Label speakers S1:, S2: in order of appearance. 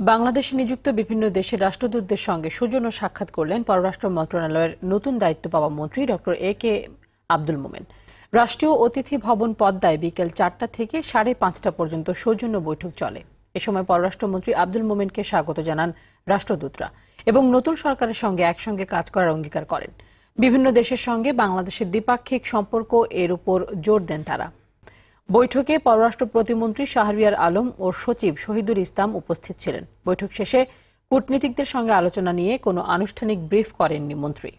S1: বাংলাদেশে নিযুক্ত বিভিন্ন দেশের রাষ্ট্রদূতদের সঙ্গে সৌজন্য সাক্ষাৎ করলেন পররাষ্ট্র মন্ত্রণালয়ের নতুন দায়িত্ব পাওয়া মন্ত্রী ড এ কে আব্দুল মোমেন। রাষ্ট্রীয় অতিথি ভবন পদ্মায় বিকেল চারটা থেকে সাড়ে পাঁচটা পর্যন্ত সৌজন্য বৈঠক চলে। এ সময় পররাষ্ট্রমন্ত্রী আব্দুল মোমেনকে স্বাগত জানান রাষ্ট্রদূতরা এবং নতুন সরকারের সঙ্গে একসঙ্গে কাজ করার অঙ্গীকার করেন। বিভিন্ন দেশের সঙ্গে বাংলাদেশের দ্বিপাক্ষিক সম্পর্ক এর উপর জোর দেন তারা। বৈঠকে পররাষ্ট্র প্রতিমন্ত্রী শাহরিয়ার আলম ও সচিব শহীদুল ইসলাম উপস্থিত ছিলেন। বৈঠক শেষে কূটনীতিকদের সঙ্গে আলোচনা নিয়ে কোনো আনুষ্ঠানিক ব্রিফ করেননি মন্ত্রী।